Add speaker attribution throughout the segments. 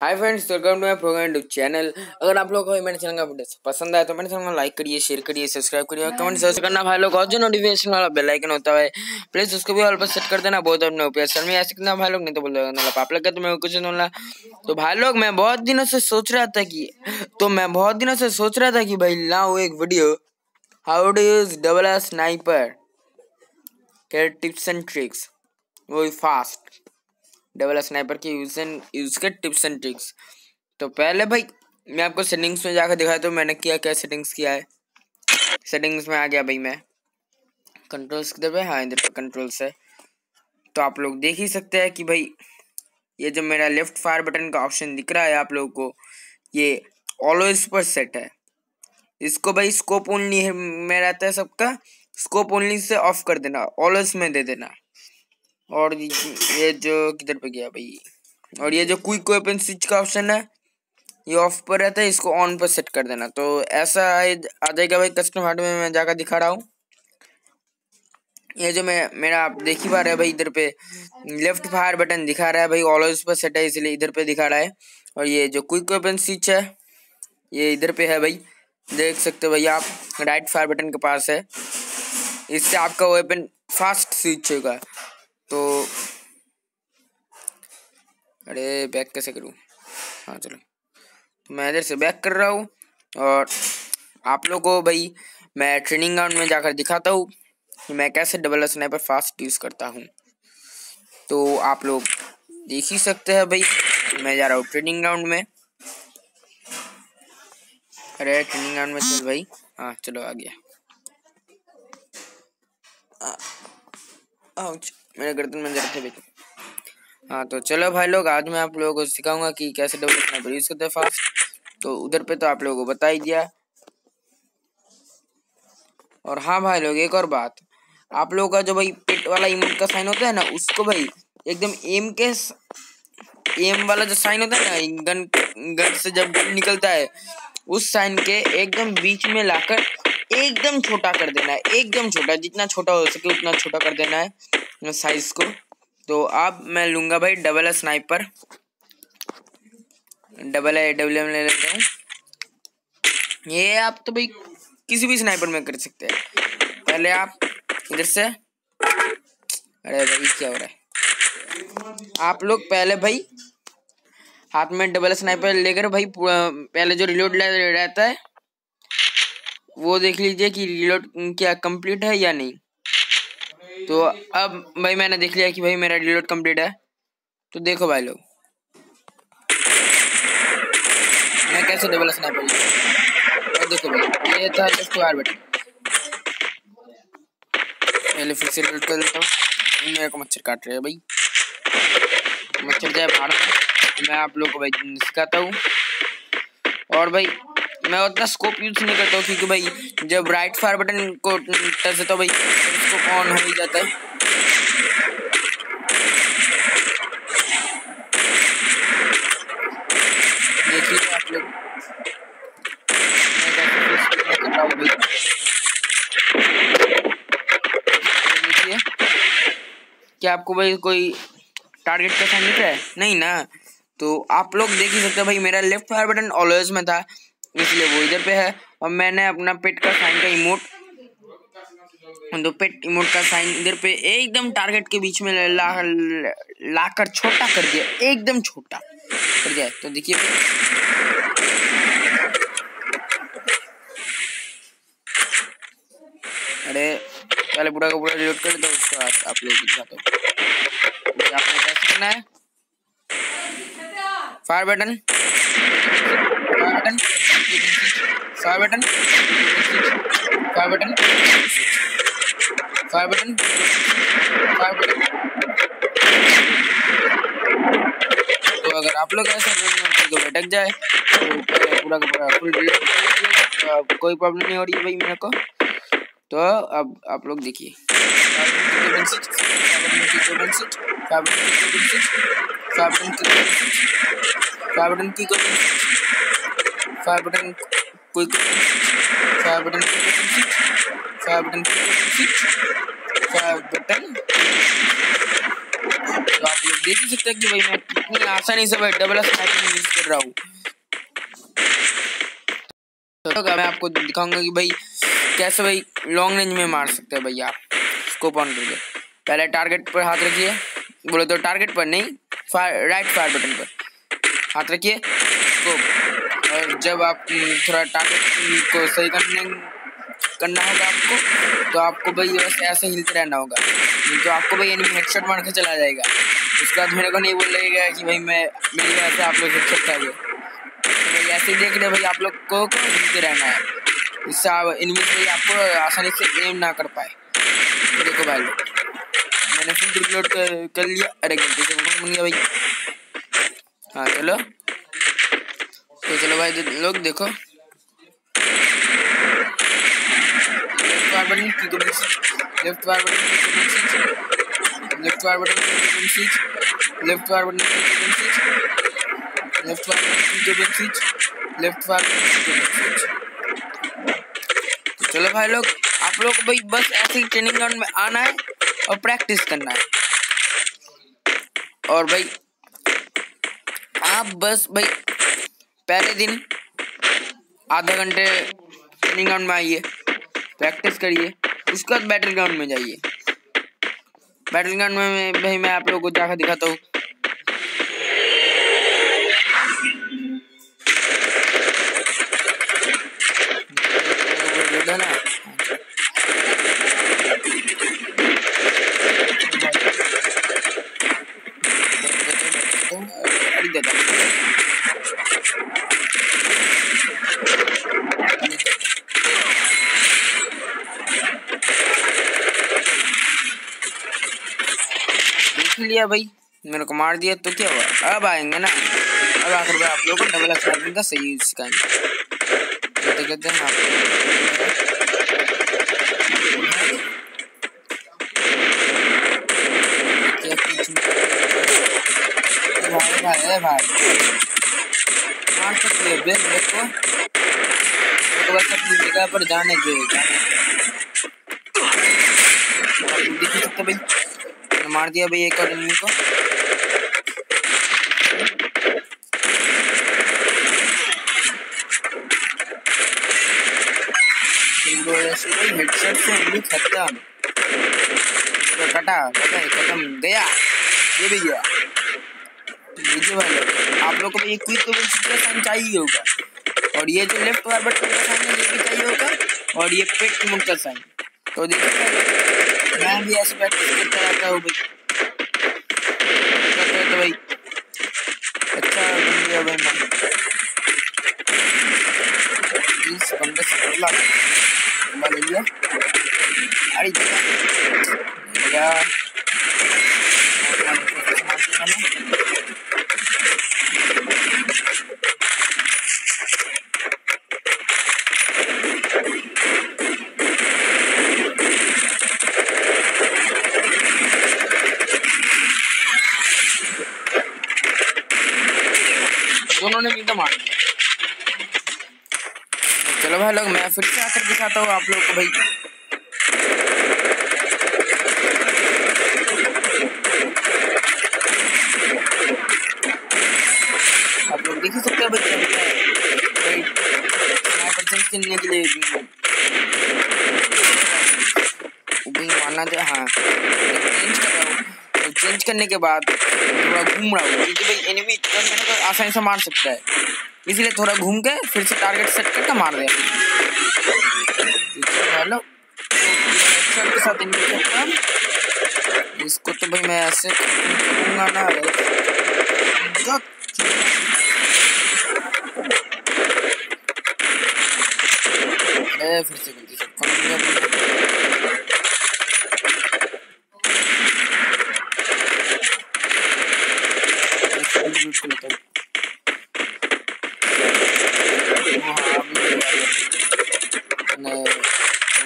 Speaker 1: Hi friends welcome to my programme YouTube channel अगर आप लोगों को मेरे चैनल का वीडियो पसंद आए तो मेरे चैनल को लाइक करिए शेयर करिए सब्सक्राइब करिए और कमेंट ज़रूर करना भाई लोग। और जो नोटिफिकेशन वाला बेल आइकन होता है प्लीज़ उसको भी ऑल पर सेट कर देना, बहुत अपने ओपिनियन में। ऐसे कितना भाई लोग नहीं तो बोल देगा आप लोग तो मैं कुछ बोलना। तो भाई लोग, मैं बहुत दिनों से सोच रहा था कि तो मैं बहुत दिनों से सोच रहा था कि भाई लाऊं एक video how to use double sniper tips and tricks वो फास्ट डबल स्नाइपर के यूज़ एंड यूज़ के टिप्स एंड ट्रिक्स तो पहले भाई, मैं आपको सेटिंग्स में जाकर दिखाया तो मैंने किया क्या सेटिंग्स किया है। सेटिंग्स में आ गया भाई मैं। कंट्रोल्स किधर पे? हाँ इधर पे कंट्रोल्स है। तो आप लोग देख ही सकते हैं कि भाई, ये जो मेरा लेफ़्ट फायर बटन का ऑप्शन दिख रहा है आप लोगों को, ये ऑलवेज पर सेट है। इसको भाई स्कोप ओनली में रहता है सबका। स्कोप ओनली से ऑफ़ कर देना ऑलवेज में दे देना। और ये जो किधर पे गया भाई? और ये जो क्विक वेपन स्विच का ऑप्शन है, ये ऑफ़ पर रहता है, इसको ऑन पर सेट कर देना। तो ऐसा आ जाएगा भाई कस्टम हार्ट में मैं जाकर दिखा रहा हूँ। ये जो मैं, मेरा आप देख ही पा रहे हैं भाई इधर पे लेफ़्ट फायर बटन दिखा रहा है भाई ऑलवेज पर सेट है, इसलिए इधर पे दिखा रहा है। और ये जो क्विक वेपन स्विच है, ये इधर पे है भाई। देख सकते हो भाई आप राइट फायर बटन के पास है। इससे आपका वेपन फास्ट स्विच होगा। तो अरे बैक कैसे करूँ? हाँ चलो। तो मैं इधर से बैक कर रहा हूँ और आप लोग को भाई, मैं ट्रेनिंग ग्राउंड में जाकर दिखाता हूँ कि मैं कैसे डबल स्नाइपर फास्ट यूज़ करता हूँ। तो आप लोग देख ही सकते हैं भाई, मैं जा रहा हूँ ट्रेनिंग ग्राउंड में। अरे ट्रेनिंग ग्राउंड में चल भाई। हाँ चलो, आ गया। मेरे गर्दन में जरा थे भाई हाँ तो चलो भाई लोग, आज मैं आप लोगों को सिखाऊँगा कि कैसे डबल स्नाइपर यूज़ करते हैं फास्ट तो उधर पे तो आप लोगों को बता ही दिया। और हाँ भाई लोग, एक और बात। आप लोगों का जो भाई पेट वाला इमोट का साइन होता है ना, उसको भाई एकदम एम के एम वाला जो साइन होता है ना गन गन से जब गन निकलता है, उस साइन के एकदम बीच में लाकर एकदम छोटा कर देना है, एकदम छोटा, जितना छोटा हो सके उतना छोटा कर देना है। साइज़ को। तो अब मैं लूँगा भाई double sniper double A W ले लेता हूँ। ये आप तो भाई किसी भी स्नाइपर में कर सकते हैं। पहले आप इधर से। अरे भाई, क्या हो रहा है? आप लोग पहले भाई हाथ में डबल स्नाइपर लेकर भाई पहले जो रिलोड रहता है, वो देख लीजिए कि रिलोड क्या कंप्लीट है या नहीं। तो अब भाई मैंने देख लिया कि भाई मेरा रिलोड कंप्लीट है। तो देखो भाई लोग। मैं कैसे डबल स्नाइपर और देखो भाई, ये था लेफ़्ट वायर बटन पहले फिर से रिलोड कर देता हूँ। मेरे को मच्छर काट रहे हैं भाई। मच्छर जाए बाहर में मैं आप लोग को भाई सिखाता हूँ। और भाई मैं उतना स्कोप यूज़ नहीं करता हूँ, क्योंकि भाई, जब राइट फायर बटन को टच तो भाई स्कोप ऑन हो ही जाता है। क्या आपको भाई कोई टारगेट का साइन दिख रहा है? नहीं ना? तो आप लोग देख ही सकते हैं भाई, मेरा लेफ़्ट फायर बटन ऑलवेज में था। इसलिए वो इधर पे है। और मैंने अपना पेट का साइन का इमोट तो पेट इमोट का साइन इधर पे एकदम टारगेट के बीच में ला, लाकर छोटा कर दिया। एकदम छोटा कर दिया। तो देखिए। अरे, पहले पूरा का पूरा रिलोड कर दो, उसके बाद आप लोग दिखाता हूँ। आपने कैसे करना है? Fire button fire button fire button fire button fire button तो अगर आप लोग ऐसा तो भटक जाए तो पूरा का पूरा फुल डिलीट कोई प्रॉब्लम नहीं हो रही भाई मेरे को। तो अब आप लोग देखिए। फायर बटन की फायर बटन कोई fire button fire button fire button तो आप लोग देख ही सकते हैं कि भाई मैं कितनी आसानी से भाई डबल स्नाइपिंग यूज़ कर रहा हूँ। तो मैं आपको दिखाऊँगा कि भाई कैसे भाई लॉन्ग रेंज में मार सकते हैं भैया स्कोप ऑन करके। पहले टारगेट पर हाथ रखिए। बोले तो टारगेट पर नहीं फायर राइट फायर बटन पर। हाथ रखिए। स्कोप और जब आप थोड़ा टारगेट को सही करने करना होगा आपको तो आपको भाई वैसे ऐसे हिलते रहना होगा। नहीं तो आपको भाई एनिमी हेडशॉट मार के चला जाएगा। उसके बाद मेरे को नहीं बोल लगेगा कि भाई मैं मेरी वजह से आप लोग हेडशॉट खा गए तो भाई ऐसे देख रहे भाई आप लोग को हिलते रहना है। इससे आप एनिमी भाई आपको आसानी से एम ना कर पाए। देखो भाई मैंने फिर रिलोड कर, लिया। अरे गलती से भाई? हाँ चलो। तो चलो भाई लोग देखो। लेफ़्ट लेफ़्ट तो चलो भाई लोग, आप लोग को भाई बस ऐसे ही ट्रेनिंग ग्राउंड में आना है और प्रैक्टिस करना है। और भाई, आप बस भाई पहले दिन आधे घंटे ट्रेनिंग ग्राउंड में आइए प्रैक्टिस करिए, उसके बाद बैटल ग्राउंड में जाइए। बैटल ग्राउंड में भाई मैं आप लोगों को जाकर दिखाता हूँ। लिया भाई। मेरे को मार दिया तो क्या हुआ? अब आएँगे ना। अब आखिर में आप लोगों को डबल एक्सपार्टमेंट का सही सिखाएँगे। कहते हैं भाई भाई भाई मार को बस अपनी जगह पर जाने जाने सकते भाई मार दिया भाई एक एनिमी को। से कटा कटा खत्म। गया। ये भी गया। भाई आप लोग को तो साइन चाहिए होगा। और ये जो लेफ़्ट वाला बटन का साइन है, ये भी चाहिए होगा। और ये पेट साइन तो देखिए मैं भी ऐसे प्रैक्टिस करता रहता हूँ भाई करते तो भाई अच्छा बन गया भाई मैं इस बंदे से बदला ले लिया अरे जगह दोनों ने मिलकर मार दिया चलो भाई, लोग, मैं फिर से आकर दिखाता हूँ आप लोग को भाई। आप लोग देख सकते हैं भाई भाई के लिए चाहिए हाँ। चेंज कर रहा हूँ। तो चेंज करने के बाद थोड़ा घूम रहा हूँ, क्योंकि भाई एनिमी तो आसानी से मार सकता है। इसीलिए थोड़ा घूम के फिर से टारगेट सेट करके मार दिया इसको तो भाई मैं ऐसे ना। अरे, फिर से गलती लेता हूँ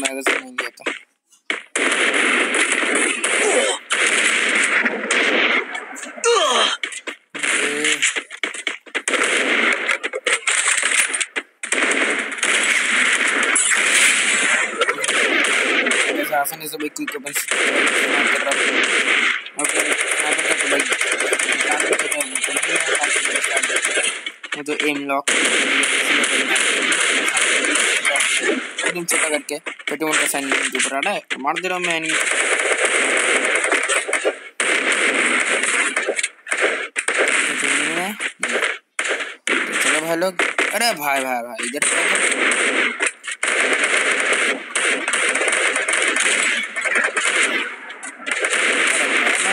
Speaker 1: मैगजीन नहीं लिया था आसानी से भाई क्विक ओपन कर रहा हूँ और फिर यहाँ पर भाई तो एम लॉक करके मैं एनिमी तो चलो भाई लोग, अरे भाई भाई भाई, इधर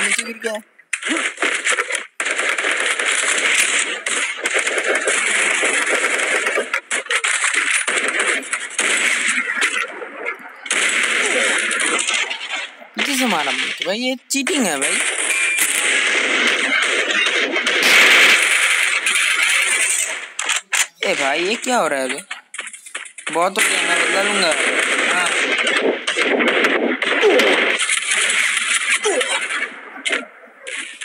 Speaker 1: नीचे गिर गया से मारा मुझे भाई, ये चीटिंग है भाई। ए भाई, ये क्या हो रहा है अभी? बहुत हो गया, मैं बदला लूँगा। हाँ।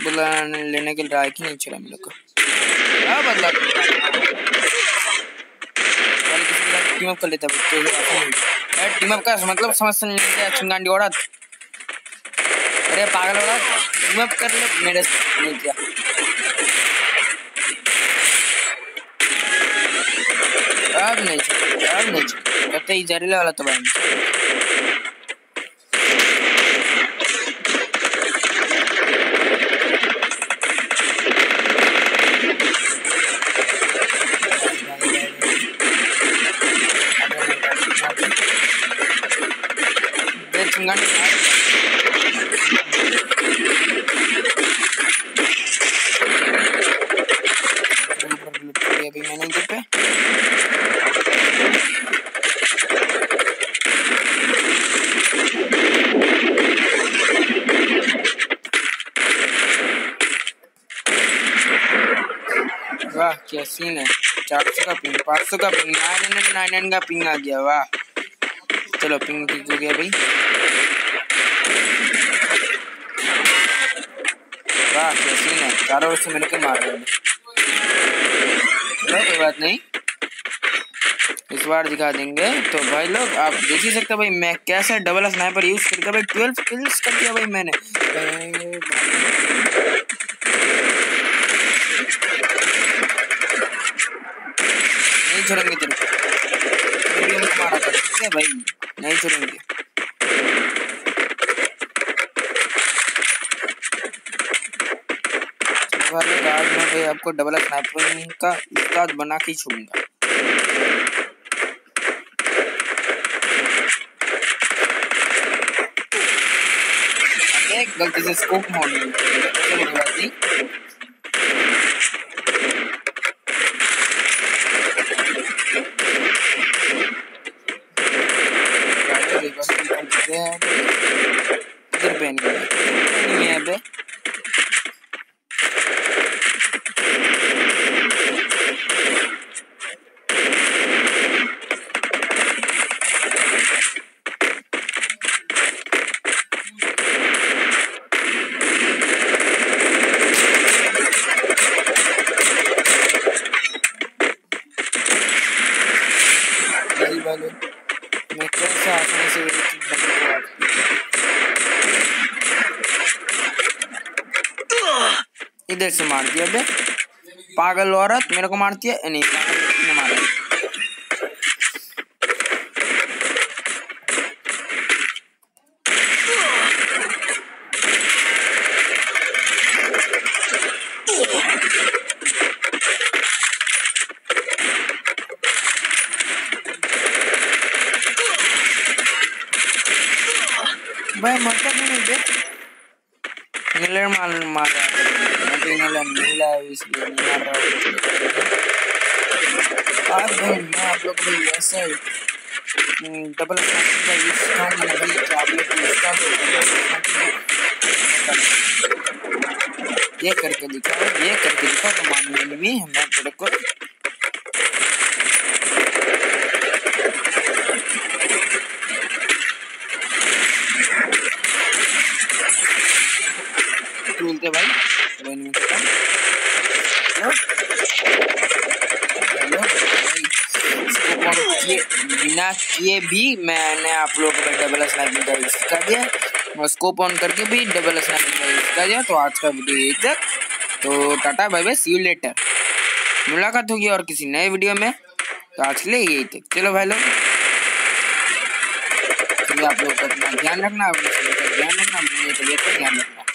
Speaker 1: बदला लेने के लिए ही नहीं चला मेरे को। क्या बदला टीम अप कर लेता टीम अप का मतलब समझ नहीं चिंगांडी औरत अरे पागल होगा कर ले, मेरे नहीं किया। अब नहीं अब नहीं जहरीला वाला तो भाई। वाह क्या सीन है चार सौ का पिंग पाँच सौ का ping nine hundred nine nine का पिंग आ गया वाह चलो पिंग ठीक हो गया भाई वाह क्या सीन है चारों ओर से मेरे को मार रहे हैं चलो कोई बात नहीं इस बार दिखा देंगे तो भाई लोग आप देख ही सकते भाई मैं कैसे डबल स्नाइपर यूज़ करके भाई ट्वेल्व किल्स कर दिया भाई मैंने छोड़ेंगे तेरे को। मारा था ठीक है भाई? नहीं छोड़ेंगे आपको डबल का उस्ताद बना के छोड़ूँगा। गलती से स्कोप नहीं। इधर से मार दिया बे पागल औरत मेरे को मारती है नहीं मारा भाई मरता क्यों नहीं देख मिलर मार मार रहा है मैं तो मिलर मिला है इसलिए नहीं हूँ। आज भाई मैं आप लोग को ऐसे डबल का यूज़ करूँगा भाई तो आप लोग इसका ये करके दिखाओ ये करके दिखाओ तो मानने में हमें तेरे को मिलते भाई बिना किए भी मैंने आप लोगों को डबल स्नैपिंग का यूज़ कर दिया और स्कोप ऑन करके भी डबल स्नैपिंग का यूज़ कर दिया तो आज का वीडियो यही तक तो ta-ta bye bye see you later मुलाकात होगी और किसी नए वीडियो में। तो आज लिए यही तक चलो भाई लोग। आप लोग का अपना ध्यान रखना, अपने ध्यान रखना, अपनी ध्यान रखना।